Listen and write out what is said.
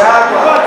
água.